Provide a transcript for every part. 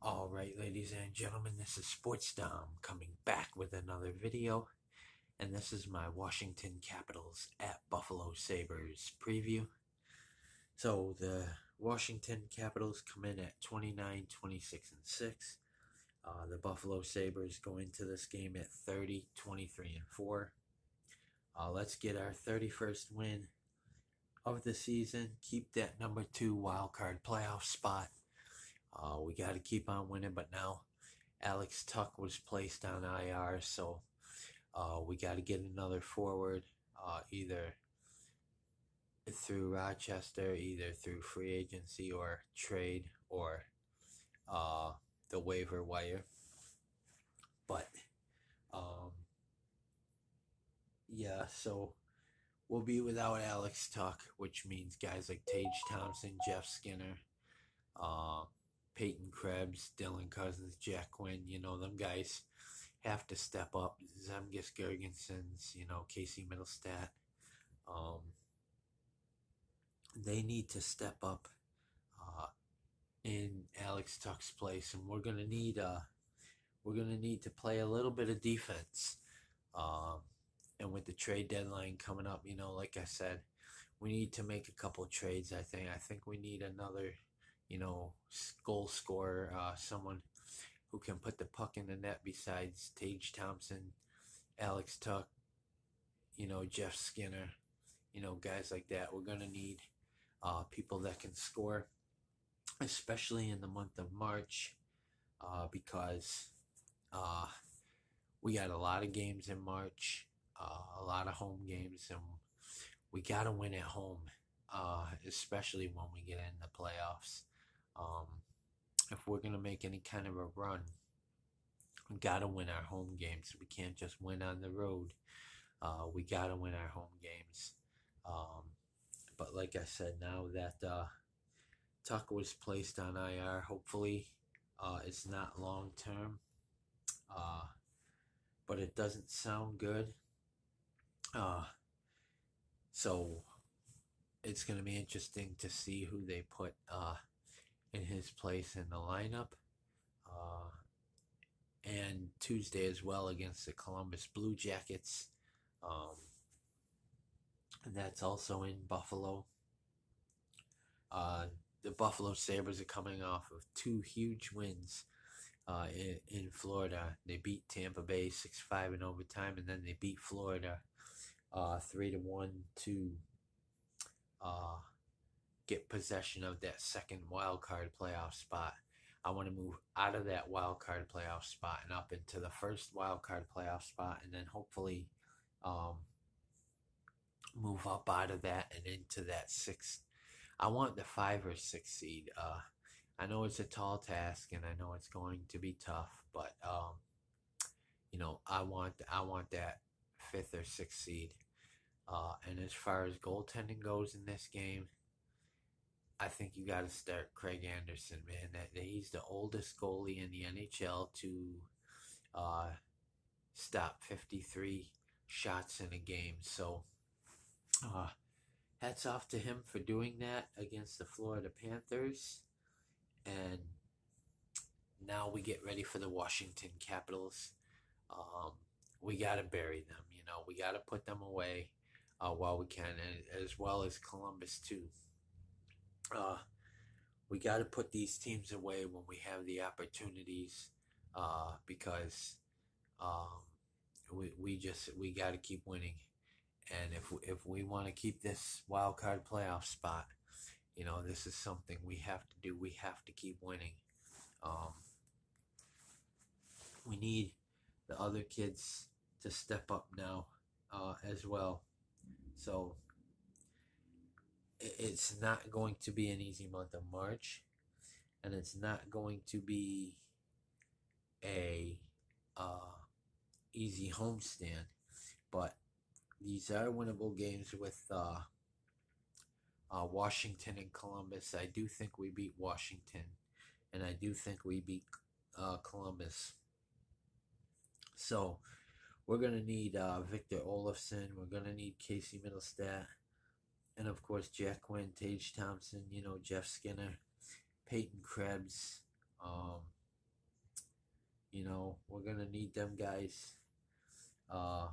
All right, ladies and gentlemen, this is Sportsdom coming back with another video, and this is my Washington Capitals at Buffalo Sabres preview. So the Washington Capitals come in at 29, 26, and 6. Uh, the Buffalo Sabres go into this game at 30, 23, and 4. Uh, let's get our 31st win of the season. Keep that number two wild card playoff spot uh, we got to keep on winning, but now Alex Tuch was placed on IR, so uh, we got to get another forward, uh, either through Rochester, either through free agency or trade or uh, the waiver wire. But um, yeah, so we'll be without Alex Tuch, which means guys like Tage Thompson, Jeff Skinner, uh, Peyton Krebs, Dylan Cozens, Jack Quinn, you know, them guys have to step up. Zemgus Girgensons, you know, Casey Mittelstadt. Um, they need to step up uh, in Alex Tuch's place, and we're gonna need uh, we're gonna need to play a little bit of defense. Um, and with the trade deadline coming up, you know, like I said, we need to make a couple trades. I think I think we need another you know, goal scorer, uh, someone who can put the puck in the net besides Tage Thompson, Alex Tuch, you know, Jeff Skinner, you know, guys like that. We're going to need uh, people that can score, especially in the month of March, uh, because uh, we got a lot of games in March, uh, a lot of home games, and we got to win at home, uh, especially when we get in the playoffs. Um, if we're going to make any kind of a run, we got to win our home games. We can't just win on the road. Uh, we got to win our home games. Um, but like I said, now that uh, Tuch was placed on IR, hopefully uh, it's not long term. Uh, but it doesn't sound good. Uh, so it's going to be interesting to see who they put uh, in his place in the lineup. Uh, and Tuesday as well against the Columbus Blue Jackets. Um, and that's also in Buffalo. Uh, the Buffalo Sabres are coming off of two huge wins uh, in, in Florida. They beat Tampa Bay 6 5 in overtime, and then they beat Florida uh, 3 to 1 to uh, get possession of that second wild card playoff spot. I want to move out of that wild card playoff spot and up into the first wild card playoff spot, and then hopefully um, move up out of that and into that sixth. I want the five or six seed. Uh, I know it's a tall task, and I know it's going to be tough, but um, you know, I want I want that fifth or sixth seed. Uh, and as far as goaltending goes in this game, I think you got to start Craig Anderson, man. That, that, he's the oldest goalie in the NHL to uh, stop 53 shots in a game. So, uh, hats off to him for doing that against the Florida Panthers. And now we get ready for the Washington Capitals. Um, we got to bury them, you know, we got to put them away uh, while we can, as well as Columbus, too uh, we got to put these teams away when we have the opportunities uh, because um, we, we just we got to keep winning. And if if we want to keep this wild card playoff spot you know this is something we have to do. We have to keep winning. Um, we need the other kids to step up now uh, as well. So it's not going to be an easy month of March, and it's not going to be a uh, easy homestand. But these are winnable games with uh, uh, Washington and Columbus. I do think we beat Washington, and I do think we beat uh, Columbus. So we're gonna need uh, Victor Olofsson. We're gonna need Casey Mittelstadt and of course Jack Quinn, Tage Thompson, you know Jeff Skinner, Peyton Krebs, um, You know, we're gonna need them guys. Uh,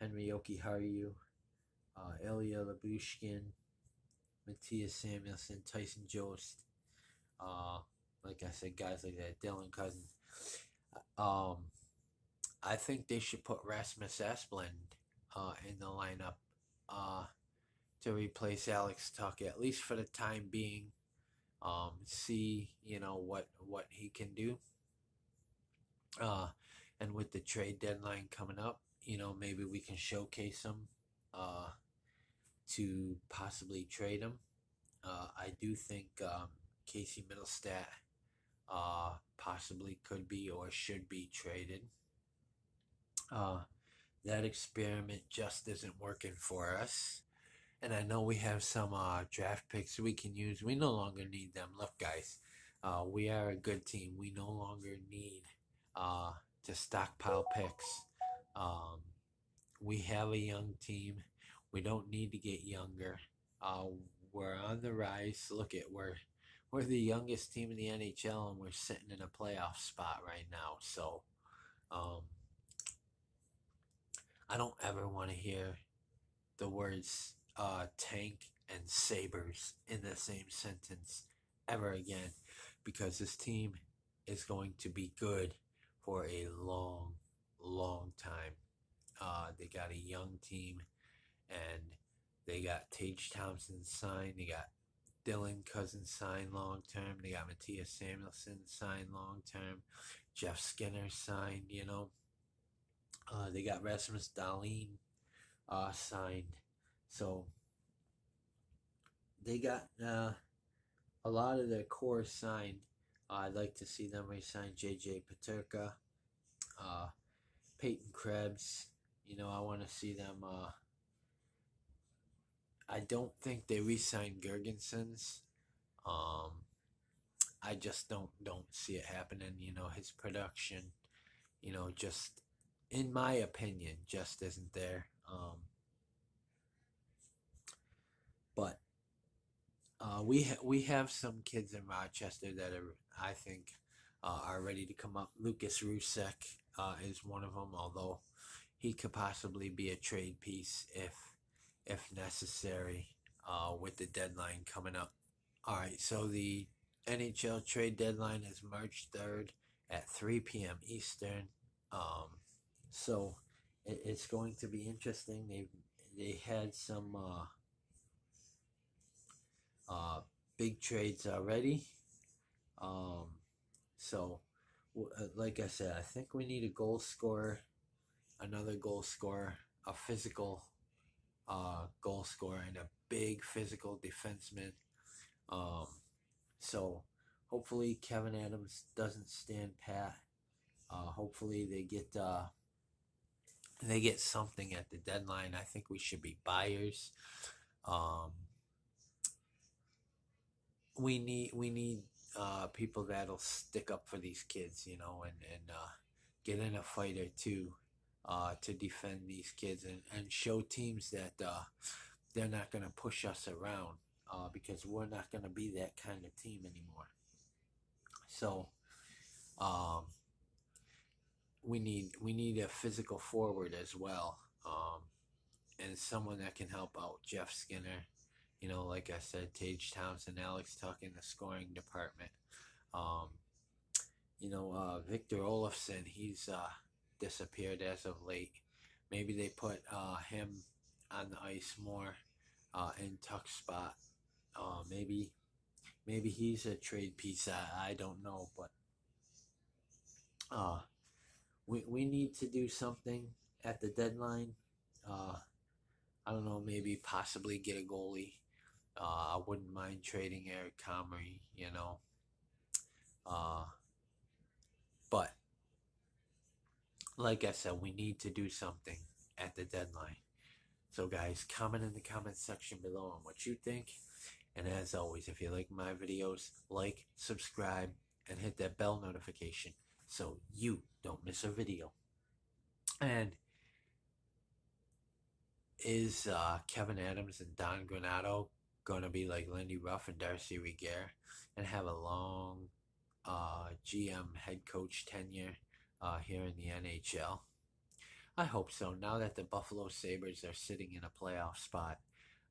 Henry Jokiharju, uh, Ilya Lyubushkin, Mattias Samuelsson, Tyson Jost. Uh, like I said, guys like that, Dylan Cozens. Um, I think they should put Rasmus Asplund uh, in the lineup uh, to replace Alex Tuch at least for the time being. Um, see, you know what what he can do. Uh, and with the trade deadline coming up, you know maybe we can showcase him uh, to possibly trade him. Uh, I do think um, Casey Mittelstadt uh, possibly could be or should be traded. Uh, that experiment just isn't working for us. And I know we have some uh, draft picks we can use. We no longer need them. Look, guys, uh, we are a good team. We no longer need uh, to stockpile picks. Um, we have a young team. We don't need to get younger. Uh, we're on the rise. Look at we're we're the youngest team in the NHL, and we're sitting in a playoff spot right now. So, um, I don't ever want to hear the words uh, tank and Sabres in the same sentence ever again, because this team is going to be good for a long, long time. Uh, they got a young team, and they got Tage Thompson signed. They got Dylan Cozens signed long term. They got Mattias Samuelsson signed long term. Jeff Skinner signed. You know, uh, they got Rasmus Dahlin uh, signed. So they got uh, a lot of their core signed. Uh, I'd like to see them re-sign JJ Peterka, uh, Peyton Krebs. You know, I want to see them. Uh, I don't think they re-signed Girgensons. Um, I just don't don't see it happening. You know, his production, you know, just in my opinion, just isn't there. Um, but uh, we ha- we have some kids in Rochester that are, I think, uh, are ready to come up. Lukas Rousek uh, is one of them, although he could possibly be a trade piece if if necessary uh, with the deadline coming up. All right, so the NHL trade deadline is March 3rd at 3 p.m. Eastern. Um, so it, it's going to be interesting. They they had some uh, uh, big trades already. Um, so, uh, like I said, I think we need a goal scorer, another goal scorer, a physical uh, goal scorer, and a big physical defenseman. Um, so, hopefully, Kevyn Adams doesn't stand pat. Uh, hopefully, they get uh, they get something at the deadline. I think we should be buyers. Um, we need we need uh, people that'll stick up for these kids, you know, and and uh, get in a fight or two uh, to defend these kids and, and show teams that uh, they're not going to push us around uh, because we're not going to be that kind of team anymore. So, um, we need we need a physical forward as well, um, and someone that can help out Jeff Skinner. You know, like I said, Tage Thompson, Alex Tuch in the scoring department. Um, you know, uh, Victor Olofsson, he's uh, disappeared as of late. Maybe they put uh, him on the ice more uh, in Tuch's spot. Uh, maybe, maybe he's a trade piece. I, I don't know, but uh, we we need to do something at the deadline. Uh, I don't know, maybe possibly get a goalie. Uh, I wouldn't mind trading Eric Comrie, you know. Uh, but like I said, we need to do something at the deadline. So, guys, comment in the comment section below on what you think. And as always, if you like my videos, like, subscribe, and hit that bell notification so you don't miss a video. And is uh, Kevyn Adams and Don Granato going to be like Lindy Ruff and Darcy Regier and have a long uh, GM head coach tenure uh, here in the NHL. I hope so. Now that the Buffalo Sabres are sitting in a playoff spot,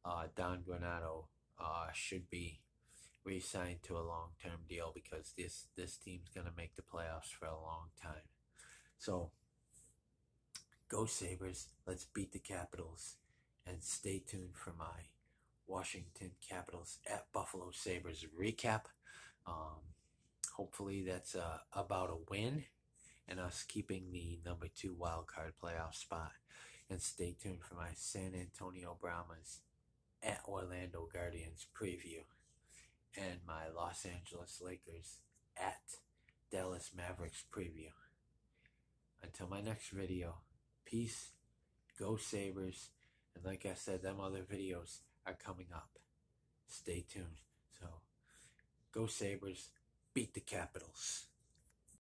uh, Don Granato uh, should be re-signed to a long-term deal because this this team's going to make the playoffs for a long time. So, go Sabres! Let's beat the Capitals, and stay tuned for my Washington Capitals at Buffalo Sabres recap. Um, hopefully, that's uh, about a win and us keeping the number two wild card playoff spot. And stay tuned for my San Antonio Brahmas at Orlando Guardians preview and my Los Angeles Lakers at Dallas Mavericks preview. Until my next video, peace, go Sabres, and like I said, them other videos are coming up. Stay tuned. So, go Sabres, beat the Capitals.